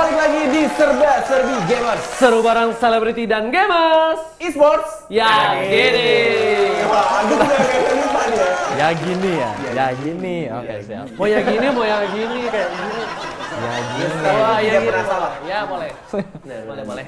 balik lagi di Serba Serbi Gamers Seru bareng selebriti dan gamers. Esports. Ya gini. Wah, lupa nih ya. Ya gini ya, ya gini. Oke siap. Mau yang gini, mau yang gini kayak gini. Ya gini. Oh, ya gini. Ya boleh. boleh, boleh.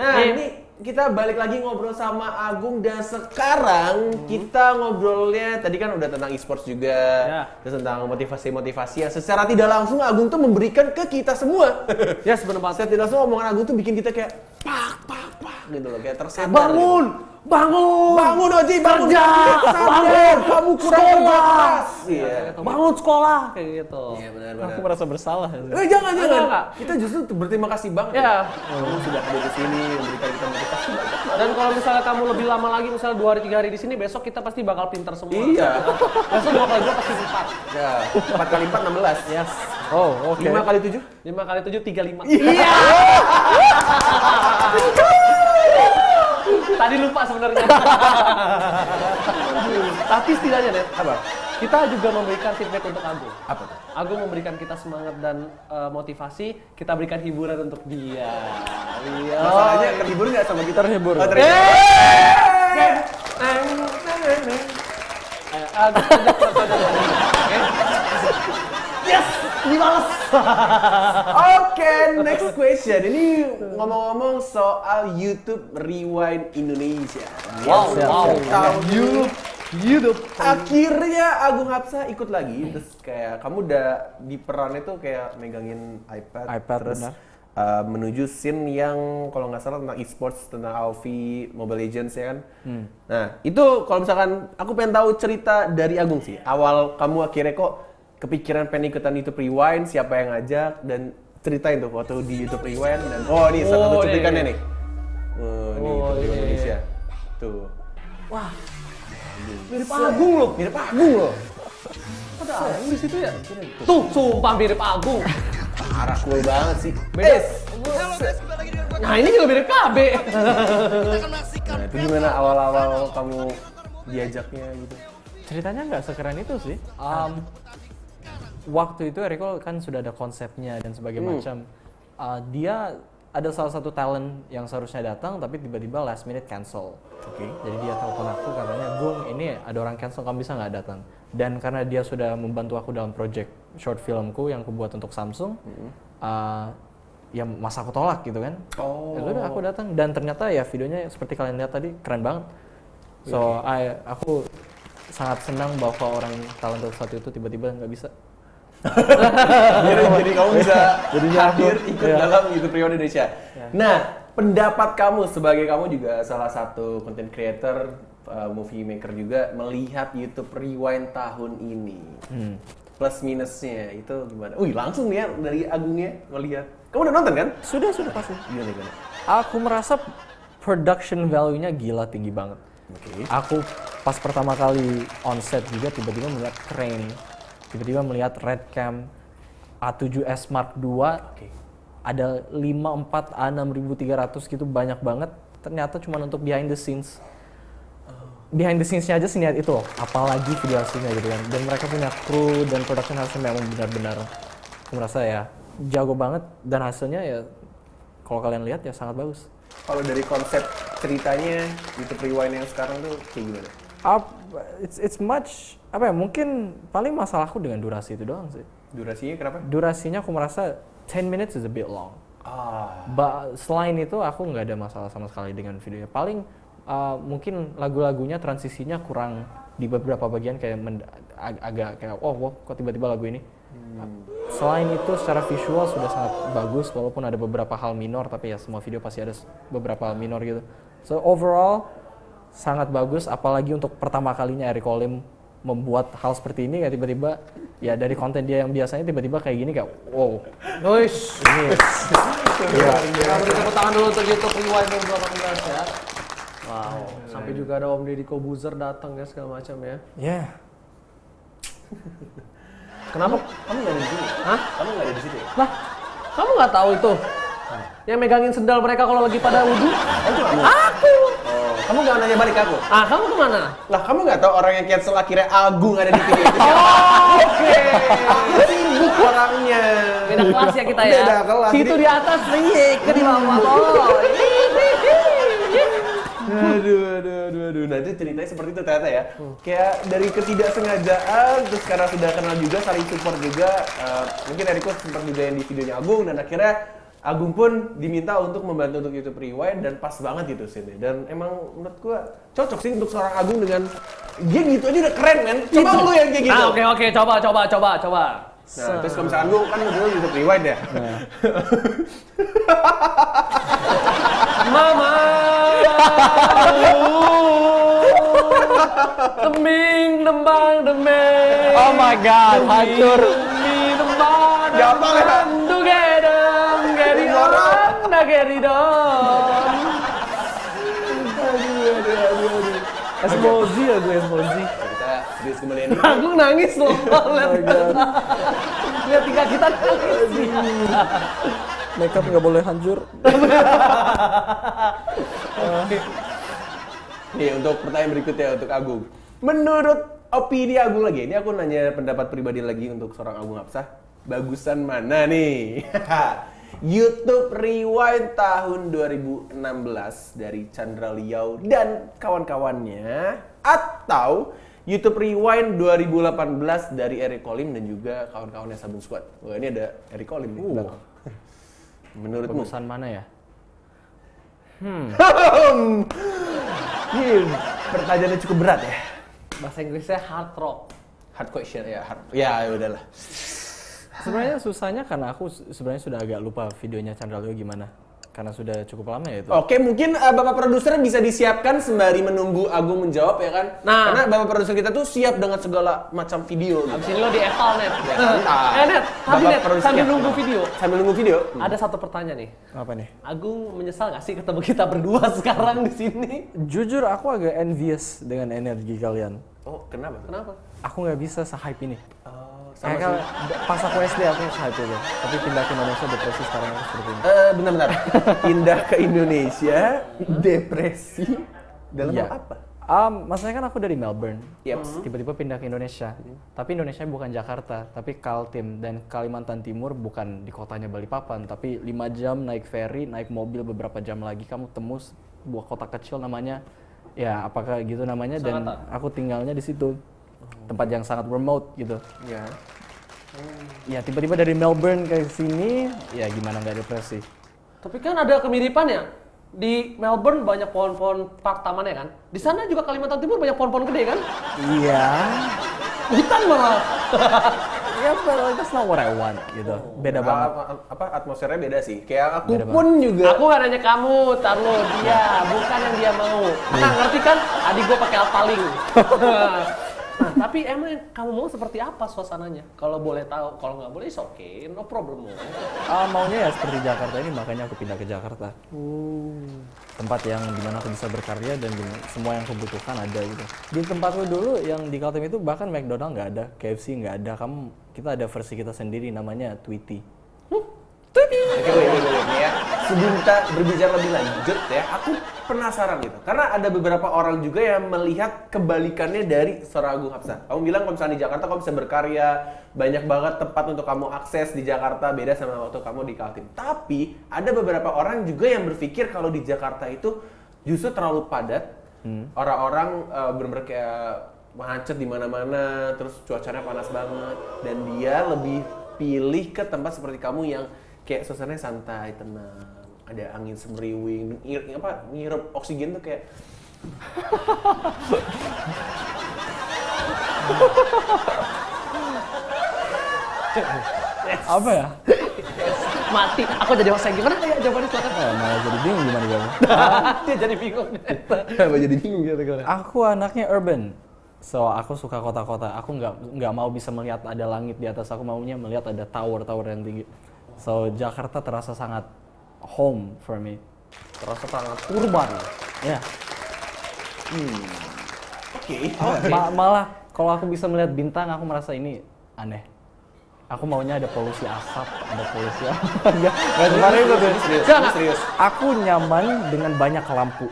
Nah, ini kita balik lagi ngobrol sama Agung dan sekarang kita ngobrolnya tadi kan udah tentang esports juga, Ya. terus tentang motivasi-motivasi yang secara tidak langsung Agung tuh memberikan ke kita semua. Ya sebenarnya. Secara tidak langsung omongan Agung tuh bikin kita kayak pak pak pak gitu loh, kayak tersadar. Bangun, bangun, Bangun Oji, bangun Kerja, bangun, kamu kurang sekolah. keras. Iya. bangun sekolah kayak gitu. Iya benar Aku benar. merasa bersalah. Eh jangan jangan. enggak. Kita justru berterima kasih banget. Ya. Kamu sudah hadir di sini memberikan kita motivasi. Dan kalau misalnya kamu lebih lama lagi, misalnya dua hari tiga hari di sini, besok kita pasti bakal pinter semua. Iya. Besok dua kali dua pasti empat. Ya, 4 kali 4 16. Yes. Oh, oke. 5 kali 7? Lima kali tujuh tiga lima. Iya. Tadi lupa sebenarnya. Tapi setidaknya Net, Apa? kita juga memberikan feedback untuk Agung. Apa tuh? Agung memberikan kita semangat dan eh, motivasi, kita berikan hiburan untuk dia. Iya. Masalahnya terhibur nggak sama kita? Terhibur. Oh, terhibur. Yes, dibales. Oke, next question. Ini ngomong-ngomong soal YouTube Rewind Indonesia. Wow, Yang wow. Tahun YouTube, YouTube. Akhirnya Agung Hapsa ikut lagi, terus kayak kamu udah di perannya tuh kayak megangin iPad, iPad, terus benar. uh, menuju scene yang kalau nggak salah tentang esports, tentang AoV, Mobile Legends ya kan. Nah itu kalau misalkan aku pengen tahu cerita dari Agung sih, awal kamu akhirnya kok kepikiran pengen ikutan YouTube Rewind, siapa yang ngajak dan ceritain tuh waktu di YouTube Rewind dan oh ini salah satu Oh, iya, cuplikannya iya. nih. Oh, ini Oh, YouTube iya, iya. Indonesia. Tuh. Mirip Agung loh. Mirip Agung loh. Ada Agung di situ ya? Tuh, sumpah mirip Agung. Parah cool banget sih. Beda. Nah ini juga mirip KB. Nah, itu gimana awal-awal kamu diajaknya gitu? Ceritanya nggak sekeren itu sih. Um, waktu itu Eriko kan sudah ada konsepnya dan sebagainya Hmm. macam. Uh, dia ada salah satu talent yang seharusnya datang tapi tiba-tiba last minute cancel. Oke. Jadi dia telepon aku katanya, Gung ini ada orang cancel kamu bisa nggak datang? Dan karena dia sudah membantu aku dalam project short filmku yang aku buat untuk Samsung, uh, ya masa aku tolak gitu kan? Oh. Ya udah aku datang dan ternyata ya videonya seperti kalian lihat tadi keren banget. So I, aku sangat senang bahwa orang talent satu itu tiba-tiba nggak bisa. jadi, jadi kamu bisa Jadinya aku- hadir ikut iya. dalam YouTube Rewind Indonesia. Nah, pendapat kamu sebagai kamu juga salah satu content creator, uh, movie maker juga melihat YouTube Rewind tahun ini. Hmm. Plus minusnya itu gimana? Wih, langsung nih ya dari Agungnya melihat. Kamu udah nonton kan? Sudah sudah pasti. Gimana gimana? Aku merasa production value-nya gila tinggi banget. Oke. Aku pas pertama kali on set juga tiba-tiba melihat crane, tiba-tiba melihat red cam A7S Mark II, Oke. ada 54 A6300 gitu banyak banget. Ternyata cuma untuk behind the scenes. Behind the scenes-nya aja seniat itu loh, apalagi video hasilnya gitu kan. Dan mereka punya kru dan production hasilnya memang benar-benar aku merasa ya jago banget dan hasilnya ya kalau kalian lihat ya sangat bagus. Kalau dari konsep ceritanya YouTube Rewind yang sekarang tuh kayak gimana? Up, it's it's much apa ya mungkin paling masalahku dengan durasi itu doang sih. Durasinya kenapa? Durasinya aku merasa 10 minutes is a bit long. Ah, Ba selain itu aku nggak ada masalah sama sekali dengan videonya. Paling uh, mungkin lagu-lagunya transisinya kurang di beberapa bagian kayak men- ag- agak kayak oh wow, kok tiba-tiba lagu ini. Selain itu secara visual sudah sangat bagus walaupun ada beberapa hal minor tapi ya semua video pasti ada beberapa hal minor gitu. So overall sangat bagus apalagi untuk pertama kalinya Eric Olim membuat hal seperti ini kayak tiba-tiba ya dari konten dia yang biasanya tiba-tiba kayak gini kayak wow Guys, ini ya kita tepuk tangan dulu untuk YouTube Rewind 2018 ya. Wow, sampai juga ada Om Deddy Kobuzer datang ya segala macam ya. ya Kenapa? kamu nggak ada di sini? Hah? Kamu nggak ada di sini? Lah, kamu nggak tahu itu? Yang megangin sendal mereka kalau lagi pada wudhu? Itu kamu? Aku. Oh, Kamu gak nanya balik aku? Ah, kamu ke mana? Lah kamu nggak tahu orang yang cancel akhirnya Agung ada di video itu? Oke. Aku sibuk orangnya. Beda kelas ya kita ya. Beda kelas. Situ di atas, nih, ke di bawah. Oh. Aduh, aduh, aduh, aduh. Nah itu ceritanya seperti itu ternyata ya. Kayak dari ketidaksengajaan, terus karena sudah kenal juga, saling support juga. eh, mungkin Eriko sempat juga yang di videonya Agung, dan akhirnya Agung pun diminta untuk membantu untuk YouTube Rewind dan pas banget gitu sini. Dan emang menurut gua cocok sih untuk seorang Agung dengan dia gitu aja udah keren men. Coba lu yang kayak gitu. Ah, oke oke, coba coba coba coba. Nah, terus kalau misalkan lu kan dulu YouTube Rewind ya. Mama. Teming dembang demeng. Oh my god, hancur. Teming dembang. Gampang ya? Dugedeng, geri orang, nageri dong. Esmozi ya gue esmozi. Kita serius kembali ini. Aku nangis loh. Lihat lihat tinggal kita nangis. Makeup nggak boleh hancur. Nih untuk pertanyaan berikutnya untuk Agung. Menurut opini Agung lagi, ini aku nanya pendapat pribadi lagi untuk seorang Agung Hapsah. Bagusan mana nih? YouTube Rewind tahun 2016 dari Chandra Liao dan kawan-kawannya atau YouTube Rewind 2018 dari Eric Kolim dan juga kawan-kawannya Sabun Squad. Wah, ini ada Eric Kolim nih. belakang. Menurutmu? Bagusan mana ya? Ini pertanyaannya cukup berat ya. Bahasa Inggrisnya hard rock. Hard question ya, hard. Ya, ya udahlah. Sebenarnya susahnya karena aku se- sebenarnya sudah agak lupa videonya Chandra Leo gimana. Karena sudah cukup lama ya itu. Oke, mungkin eh, Bapak produser bisa disiapkan sembari menunggu Agung menjawab ya kan? Nah. Karena Bapak produser kita tuh siap dengan segala macam video. gitu. Abis ini lo di eval net. santai. Eh net, tadi net, produser sambil nunggu video. Sambil nunggu video. Ada satu pertanyaan nih. Apa nih? Agung menyesal gak sih ketemu kita berdua sekarang di sini? Jujur aku agak envious dengan energi kalian. Oh, kenapa? Kenapa? Aku nggak bisa se-hype ini. Oh, Kayak sama sih. pas aku SD aku se-hype itu. Tapi pindah ke Indonesia depresi sekarang aku seperti ini. Eh, bentar-bentar. Pindah ke Indonesia, depresi dalam Iya. hal apa? Um, maksudnya kan aku dari Melbourne. Yaps. Tiba-tiba pindah ke Indonesia. Tapi Indonesia bukan Jakarta, tapi Kaltim dan Kalimantan Timur bukan di kotanya Balikpapan, tapi 5 jam naik ferry, naik mobil beberapa jam lagi kamu temu sebuah kota kecil namanya ya apakah gitu namanya dan Sangatta. aku tinggalnya di situ. Tempat yang sangat remote gitu. Ya. Ya tiba-tiba dari Melbourne ke sini, ya gimana nggak depresi? Tapi kan ada kemiripan ya. Di Melbourne banyak pohon-pohon park tamannya kan. Di sana juga Kalimantan Timur banyak pohon-pohon gede kan. Iya. Hutan malah. Ya, but that's not what I want gitu. Beda banget. Apa, apa atmosfernya beda sih. Kayak aku Beda pun juga Aku gak nanya kamu, Tarlo, dia, bukan yang dia mau. Nah, ngerti kan? Adik gue pakai alpaling. nah, tapi emang kamu mau seperti apa suasananya? Kalau boleh tahu, kalau nggak boleh, is okay, no problem. Ah, maunya ya seperti Jakarta ini makanya aku pindah ke Jakarta. Tempat yang di mana aku bisa berkarya dan semua yang kubutuhkan ada gitu. Di tempatku dulu yang di Kaltim itu bahkan McDonald nggak ada, KFC nggak ada. Kamu kita ada versi kita sendiri namanya Tweety. Oke, wait, nih ya. Sebelum kita berbicara lebih lanjut ya, aku penasaran gitu. Karena ada beberapa orang juga yang melihat kebalikannya dari seorang Agung Hapsah. Kamu bilang kalau misalnya di Jakarta kamu bisa berkarya, banyak banget tempat untuk kamu akses di Jakarta, beda sama waktu kamu di Kaltim. Tapi ada beberapa orang juga yang berpikir kalau di Jakarta itu justru terlalu padat. Orang-orang eh, bener-bener kayak macet di mana-mana, terus cuacanya panas banget, dan dia lebih pilih ke tempat seperti kamu yang kayak suasananya santai, tenang, ada angin semriwing, ngir, apa ngirup oksigen tuh kayak Apa ya? Mati, aku jadi host yang gimana? Ayo jawabannya silakan. Eh, malah jadi bingung gimana jawabnya. Dia jadi bingung. apa jadi bingung gitu kan. Aku anaknya urban. So aku suka kota-kota. Aku nggak nggak mau bisa melihat ada langit di atas. Aku maunya melihat ada tower-tower yang tinggi. So Jakarta terasa sangat home for me. Terasa sangat urban. Ya. Oke. Ma- malah kalau aku bisa melihat bintang, aku merasa ini aneh. Aku maunya ada polusi asap, ada polusi apa? Nggak, nggak sebenarnya itu serius. Aku nyaman dengan banyak lampu.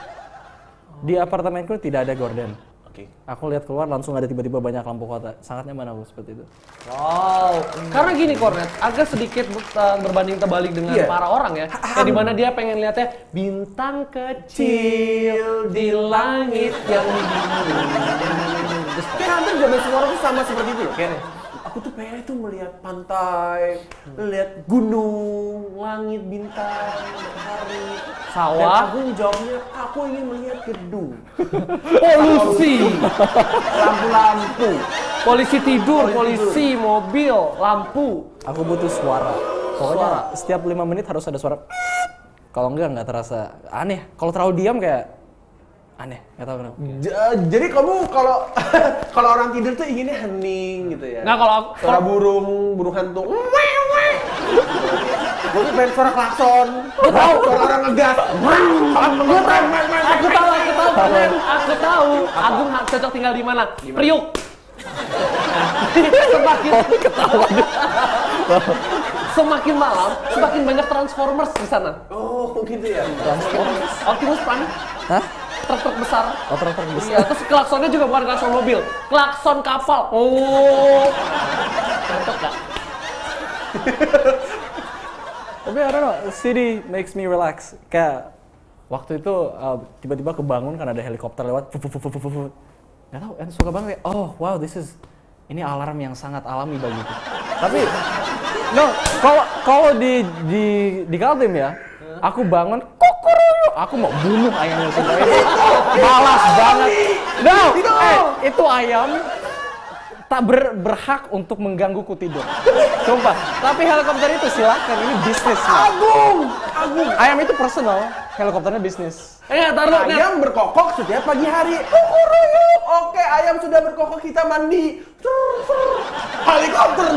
Di apartemenku tidak ada gorden. Oke. Aku lihat keluar langsung ada tiba-tiba banyak lampu kota. Sangat nyaman aku seperti itu. Wow. Karena gini Cornet, agak sedikit berbanding terbalik dengan Iya. para orang ya. Kayak di mana dia pengen lihatnya bintang kecil di langit yang biru. Kayak hampir zaman semua orang sama seperti itu loh. Kayak aku tuh pengen tuh melihat pantai, melihat gunung, langit, bintang, matahari. Dan Sawah, aku jawabnya, aku ingin melihat gedung, polusi, lampu-lampu. polisi tidur, polisi, mobil, lampu. Aku butuh suara. Pokoknya setiap lima menit harus ada suara. Kalau enggak nggak terasa aneh. Kalau terlalu diam kayak aneh. Nggak tahu kenapa. J- jadi kamu kalau kalau orang tidur tuh inginnya hening gitu ya. Nggak, kalau aku- suara burung, burung hantu. Mungkin pengen suara klakson. Tahu suara orang ngegas. Gue tahu, aku tahu, aku tahu, aku tahu. Agung cocok tinggal di mana? Priuk. semakin semakin malam, semakin banyak Transformers di sana. Oh gitu ya. Optimus Prime, Hah? Truk-truk besar. Otor-otor besar. Iya, terus klaksonnya juga bukan klakson mobil, klakson kapal. Oh, cocok gak? Tapi I don't know, city makes me relax. Kayak waktu itu uh, tiba-tiba kebangun kan ada helikopter lewat. Nggak tahu, and suka banget oh wow, this is ini alarm yang sangat alami bagiku. Tapi no, kalau kalau di di di Kaltim ya, aku bangun kukuruyuk, aku mau bunuh ayamnya semua itu malas banget. No, eh, itu ayam tak ber- berhak untuk menggangguku tidur. Sumpah. Tapi helikopter itu silakan, ini bisnis. Agung, Agung. Ayam itu personal, helikopternya bisnis. Eh, taruh. Ayam berkokok setiap pagi hari. Kukuruyuk. Oke, ayam sudah berkokok, kita mandi. Helikopter.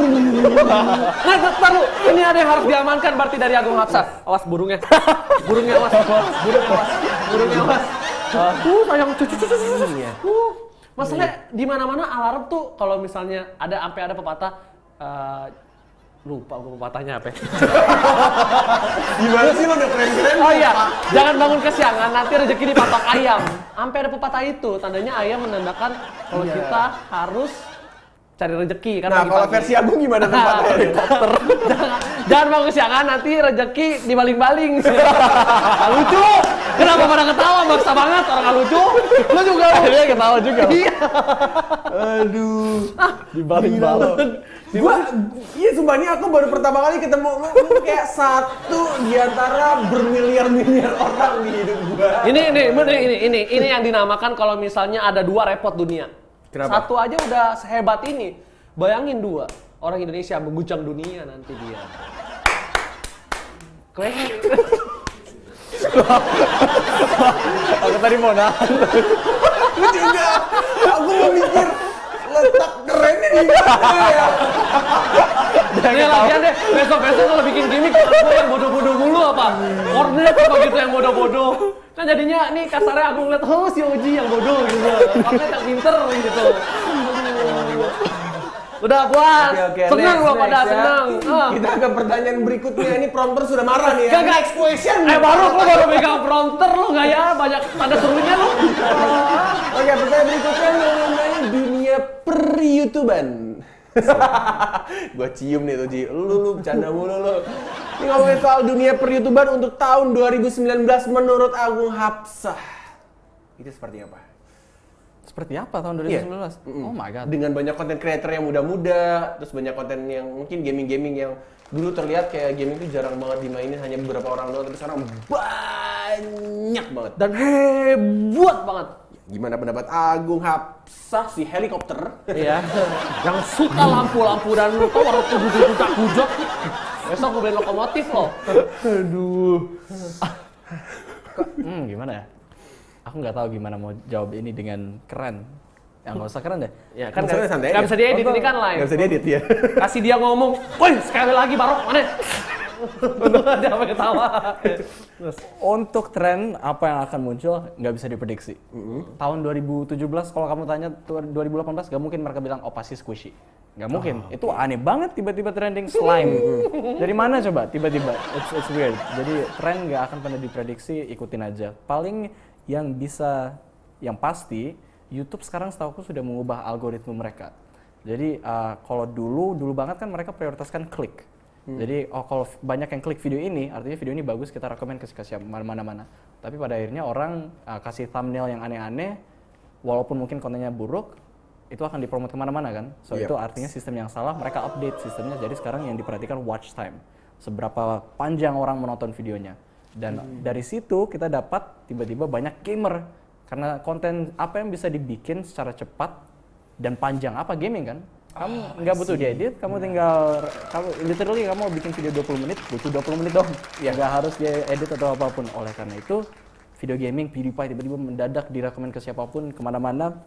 Nah, taruh. Ini ada yang harus diamankan berarti dari Agung Hapsa. Awas burungnya. Burungnya awas. Burungnya awas. Burungnya awas. Uh, sayang cucu cucu cucu. Iya. Uh, masalahnya di mana-mana alarm tuh kalau misalnya ada sampai ada pepatah eh, lupa gue pepatahnya apa. ya. Gimana sih lo udah keren-keren? Oh iya, jangan bangun kesiangan nanti rezeki dipatok ayam. Sampai ada pepatah itu, tandanya ayam menandakan kalau Iya. kita harus cari rezeki kan Nah, kalau versi Agung gimana tempatnya? helikopter. jangan, jangan mau kesiangan nanti rezeki dibaling-baling. Lucu. Kenapa pada ketawa? Maksa banget orang gak lucu. Lu juga. Dia ketawa juga. Iya. Aduh. Dibalik-balik. Gua, iya sumpah ini aku baru pertama kali ketemu lu, lu kayak satu di antara bermiliar-miliar orang di hidup gua. Ini ini ini ini ini ini yang dinamakan kalau misalnya ada dua repot dunia. Kenapa? Satu aja udah sehebat ini. Bayangin dua orang Indonesia mengguncang dunia nanti dia. Kue Aku tadi mau nahan. Lu juga. Aku mau mikir letak kerennya di mana ya? Nih lagian deh, besok-besok kalau bikin gimmick gue yang bodoh-bodoh mulu apa? Kornet apa gitu yang bodoh-bodoh. Kan jadinya nih kasarnya aku ngeliat, oh si Oji yang bodoh gitu. Kornet yang pinter gitu. Udah puas, Oke, oke, senang next, lo pada ya. senang. Ah. Kita ke pertanyaan berikutnya. Ini prompter sudah marah nih ya. Gak, gak. Next question. Eh baru lo baru megang prompter lo nggak ya banyak tanda serunya lo. Oke, pertanyaan berikutnya dunia per-youtuban. gua cium nih tuh Ji. Lu lu bercanda mulu lu. Ini ngomongin soal dunia per-youtuban untuk tahun 2019 menurut Agung Hapsah. Itu seperti apa? Seperti apa tahun 2019? Iya. Mm-mm. Oh my god. Dengan banyak konten creator yang muda-muda, terus banyak konten yang mungkin gaming-gaming yang dulu terlihat kayak gaming itu jarang banget dimainin hanya beberapa orang doang, tapi sekarang banyak banget. Dan hebat banget. Gimana pendapat Agung Hapsah si helikopter? Iya. Yang suka lampu-lampu dan lu tau orang tuh duduk kujot. Besok gue beliin lokomotif lo. Aduh. Hmm, gimana ya? Aku nggak tahu gimana mau jawab ini dengan keren. Yang nggak usah keren deh. Ya kan nggak santai nggak aja. bisa diedit ini kan live. Gak bisa diedit ya. Kasih dia ngomong, woi sekali lagi barok mana? Dia sampai ketawa. Terus. Untuk tren apa yang akan muncul nggak bisa diprediksi. Tahun 2017 kalau kamu tanya tuh 2018 nggak mungkin mereka bilang oh pasti squishy. Nggak mungkin. Itu aneh banget tiba-tiba trending slime. Dari mana coba tiba-tiba? It's, it's weird. Jadi tren nggak akan pernah diprediksi, ikutin aja. Paling yang bisa yang pasti YouTube sekarang setahu aku sudah mengubah algoritma mereka. Jadi uh, kalau dulu dulu banget kan mereka prioritaskan klik. Jadi oh kalau banyak yang klik video ini, artinya video ini bagus kita rekomend ke siapa mana-mana. Tapi pada akhirnya orang uh, kasih thumbnail yang aneh-aneh, walaupun mungkin kontennya buruk, itu akan dipromot ke mana-mana kan. So Yep. itu artinya sistem yang salah, mereka update sistemnya. Jadi sekarang yang diperhatikan watch time, seberapa panjang orang menonton videonya. Dan dari situ kita dapat tiba-tiba banyak gamer karena konten apa yang bisa dibikin secara cepat dan panjang apa gaming kan kamu nggak butuh diedit kamu tinggal kamu literally kamu bikin video 20 menit butuh 20 menit dong. Ya nggak harus diedit atau apa pun. Oleh karena itu video gaming PewDiePie tiba-tiba mendadak direkomend ke siapa pun ke mana-mana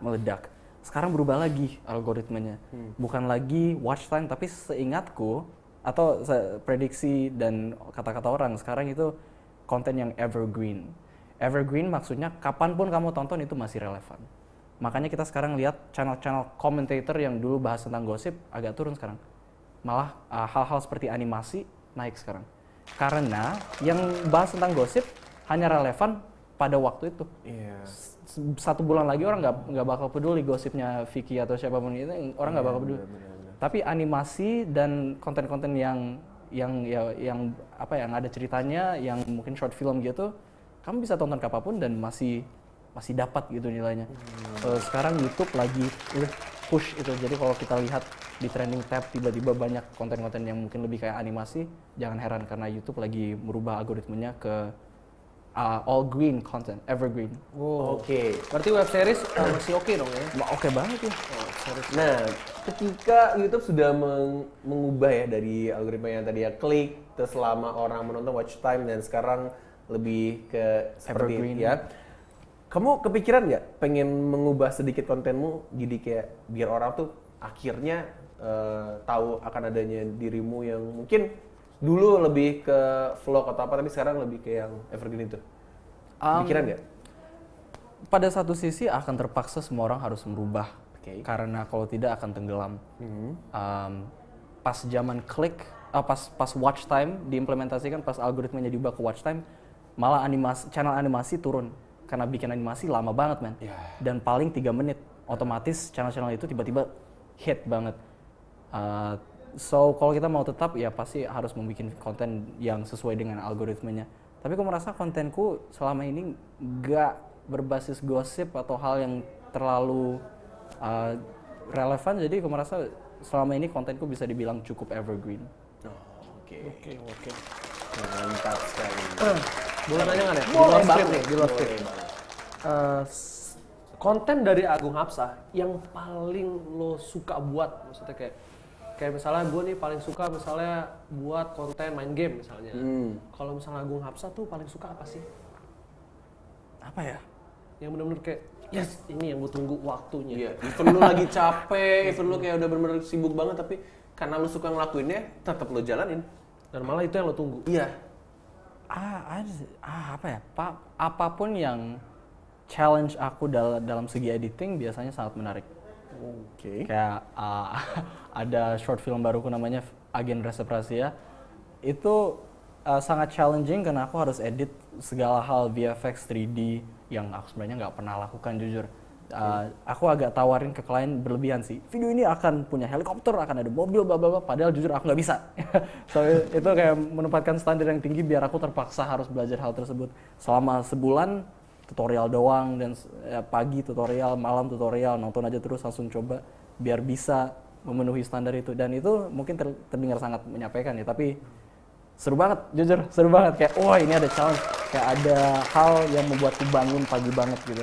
meledak. Sekarang berubah lagi algoritmanya bukan lagi watch time tapi seingatku atau se- prediksi dan kata-kata orang sekarang itu konten yang evergreen. Evergreen maksudnya kapan pun kamu tonton itu masih relevan makanya kita sekarang lihat channel-channel commentator yang dulu bahas tentang gosip agak turun sekarang. Malah uh, hal-hal seperti animasi naik sekarang. Karena yang bahas tentang gosip hanya relevan pada waktu itu. S- satu bulan lagi orang nggak nggak bakal peduli gosipnya Vicky atau siapa pun itu orang nggak bakal peduli. tapi animasi dan konten-konten yang yang ya yang apa yang ada ceritanya yang mungkin short film gitu kamu bisa tonton kapan pun dan masih masih dapat gitu nilainya Eh, sekarang YouTube lagi udah push itu jadi kalau kita lihat di trending tab tiba-tiba banyak konten-konten yang mungkin lebih kayak animasi jangan heran karena YouTube lagi merubah algoritmanya ke uh, all green content evergreen Wow. Oke. Berarti web series uh, masih oke dong ya? Oke banget ya Nah, ketika YouTube sudah meng- mengubah ya dari algoritma yang tadi ya klik, terus lama orang menonton watch time dan sekarang lebih ke seperti Evergreen. itu ya. Kamu kepikiran nggak pengen mengubah sedikit kontenmu jadi kayak biar orang tuh akhirnya eh, tahu akan adanya dirimu yang mungkin dulu lebih ke vlog atau apa tapi sekarang lebih ke yang evergreen itu. Um, Pikiran nggak? pada satu sisi akan terpaksa semua orang harus merubah Oke. karena kalau tidak akan tenggelam Hmm. Um, pas zaman klik ah, pas pas watch time diimplementasikan pas algoritmanya diubah ke watch time malah animasi channel animasi turun karena bikin animasi lama banget men Ya. dan paling tiga menit otomatis channel-channel itu tiba-tiba hit banget Uh, so kalau kita mau tetap ya pasti harus membuat konten yang sesuai dengan algoritmanya tapi aku merasa kontenku selama ini nggak berbasis gosip atau hal yang terlalu uh, relevan jadi aku merasa selama ini kontenku bisa dibilang cukup evergreen Oh, Oke. Oke, oke. Mantap sekali. Boleh nanya nggak nih? Di Boleh banget. nih, di luar. Eh, konten dari Agung Hapsah yang paling lo suka buat, maksudnya kayak kayak misalnya gue nih paling suka misalnya buat konten main game misalnya. Hmm. Kalau misalnya Agung Hapsah tuh paling suka apa sih? apa ya Yang bener-bener kayak yes ini yang gue tunggu waktunya. Iya, even lu lagi capek, even lu kayak udah bener-bener sibuk banget, tapi karena lu suka ngelakuinnya, tetap lu jalanin. Dan malah itu yang lo tunggu. Iya. Ah, ada- ah apa ya? Pa- apa pun yang challenge aku dalam dalam segi editing biasanya sangat menarik. Oke. kayak uh, ada short film baruku namanya Agen Resep Rahasia itu uh, sangat challenging karena aku harus edit segala hal VFX 3D yang aku sebenarnya nggak pernah lakukan jujur Uh, aku agak tawarin ke klien berlebihan sih. Video ini akan punya helikopter akan ada mobil bla bla bla. Padahal jujur aku nggak bisa. So itu kayak menempatkan standar yang tinggi biar aku terpaksa harus belajar hal tersebut. Selama sebulan tutorial doang dan ya, pagi tutorial malam tutorial nonton aja terus langsung coba biar bisa memenuhi standar itu. Dan itu mungkin ter- terdengar sangat menyampaikan ya tapi seru banget jujur seru banget. Kayak wah ini ada challenge. Kayak ada hal yang membuatku bangun pagi banget gitu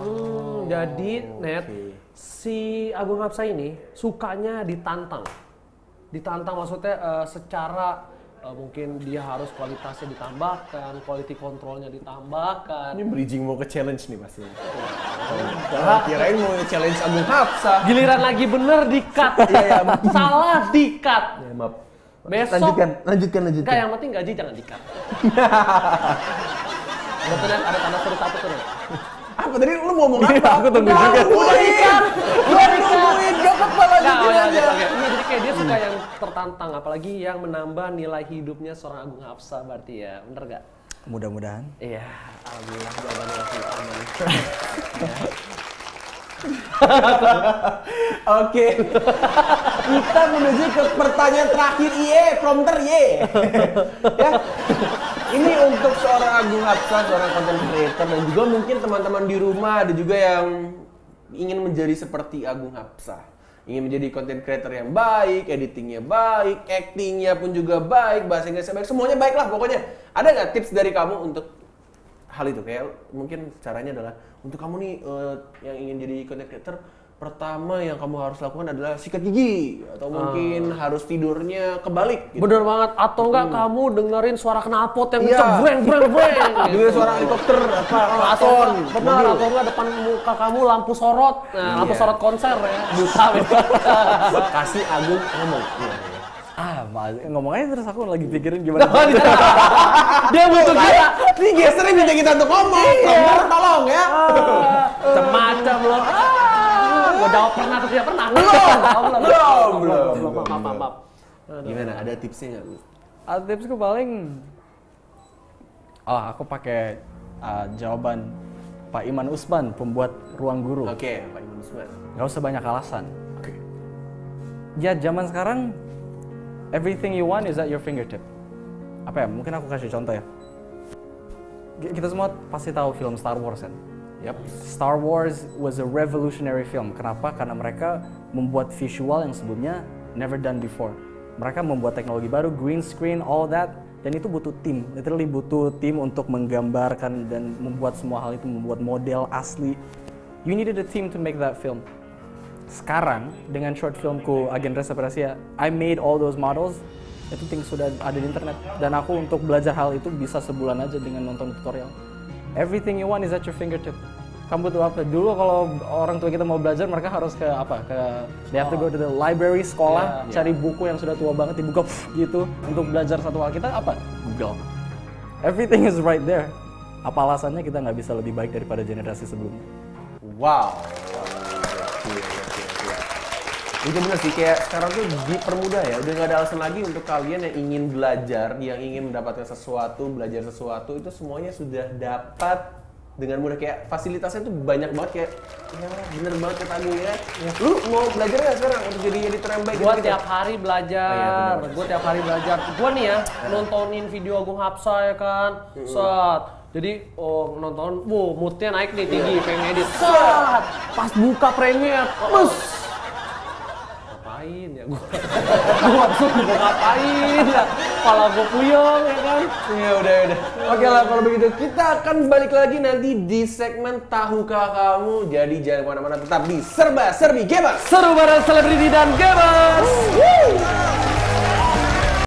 Hmm, jadi net si Agung Hapsah ini sukanya ditantang. Ditantang maksudnya eh, secara eh, mungkin dia harus kualitasnya ditambahkan, quality controlnya ditambahkan. Ini bridging mau ke challenge nih pasti. Oh, kirain mau challenge Agung Hapsa. Giliran lagi bener di cut. Iya, iya. Salah di cut. Ya, maaf. Besok Lanjutkan, lanjutkan, lanjutkan. Enggak, yang penting gaji jangan di cut. Betul ada tanda seru satu tuh Apa tadi lu mau ngomong apa? aku tunggu juga. Nungguin. Gua nungguin, gak apa-apa Nggak, lanjutin oh, lanjut, aja. oke. Iya, jadi kayak dia suka yang tertantang, apalagi yang menambah nilai hidupnya seorang Agung Hapsah berarti ya, bener gak? Mudah-mudahan. Iya, alhamdulillah jawabannya masih aman. Oke. Kita menuju ke pertanyaan terakhir Iye, prompter Iye. ya. Ini untuk seorang Agung Hapsa, seorang content creator dan juga mungkin teman-teman di rumah ada juga yang ingin menjadi seperti Agung Hapsa. Ingin menjadi content creator yang baik, editingnya baik, actingnya pun juga baik, bahasa Inggrisnya baik, semuanya baik lah pokoknya. Ada nggak tips dari kamu untuk hal itu kayak mungkin caranya adalah untuk kamu nih eh, yang ingin jadi content creator pertama yang kamu harus lakukan adalah sikat gigi atau mungkin harus tidurnya kebalik gitu. Bener banget. Atau enggak kamu dengerin suara knalpot yang Iya. kenceng breng breng breng. Dengar suara helikopter apa klakson enggak- benar atau enggak depan muka kamu lampu sorot. Nah, lampu Iya. sorot konser ya. Buta gitu. kasih Agung ngomong. Iya. Ah, ngomong aja terus aku lagi pikirin gimana. Dia butuh kita. Ini gesternya minta kita untuk ngomong. Kamu tidak pernah? Belum. Belum, belum. Belum, belum, Maaf, belum. maaf, maaf. Gimana? Ada tipsnya nggak? Bu? Ah, tipsku paling Oh, aku pakai ah, jawaban Pak Iman Usman, pembuat Ruang Guru. Oke, Pak Iman Usman. Gak usah banyak alasan. Oke. Ya, zaman sekarang everything you want is at your fingertip. Apa ya? Mungkin aku kasih contoh ya. Ki- Kita semua pasti tahu film Star Wars kan? Yap. Star Wars was a revolutionary film. Kenapa? Karena mereka membuat visual yang sebelumnya never done before. Mereka membuat teknologi baru, green screen, all that, dan itu butuh tim. Literally butuh tim untuk menggambarkan dan membuat semua hal itu, membuat model asli. You needed a team to make that film. Sekarang dengan short filmku Agen Rahasia, I made all those models. Itu thing sudah ada di internet dan aku untuk belajar hal itu bisa sebulan aja dengan nonton tutorial. Everything you want is at your fingertip. Kamu butuh apa? Dulu kalau orang tua kita mau belajar, mereka harus ke apa? Ke they have to go to the library sekolah, cari buku yang sudah tua banget dibuka pff, gitu untuk belajar satu hal. Kita apa? Google. Everything is right there. Apa alasannya kita nggak bisa lebih baik daripada generasi sebelumnya? Wow. Oke. Itu bener sih, kayak sekarang tuh dipermudah ya. Udah nggak ada alasan lagi untuk kalian yang ingin belajar, yang ingin mendapatkan sesuatu, belajar sesuatu, itu semuanya sudah dapat dengan mudah kayak fasilitasnya tuh banyak banget kayak ya bener banget kata Agung ya. Lu mau belajar nggak sekarang untuk jadi editor yang baik? Gua gitu? tiap hari Oh iya, belajar. benar. Gua tiap hari belajar. Gua nih ya nontonin video Agung Hapsa ya kan. Set. Jadi oh nonton, wow moodnya naik nih tinggi, pengen edit. Set. Pas buka Premiere, bus. Ya gua? gua tuh gua ngapain ya? Kepala gua puyeng ya kan. Ya udah udah. Oke lah kalau begitu kita akan balik lagi nanti di segmen tahukah kamu. Jadi jangan ke mana-mana tetap di serba serbi gamers. Seru bareng selebriti dan gamers.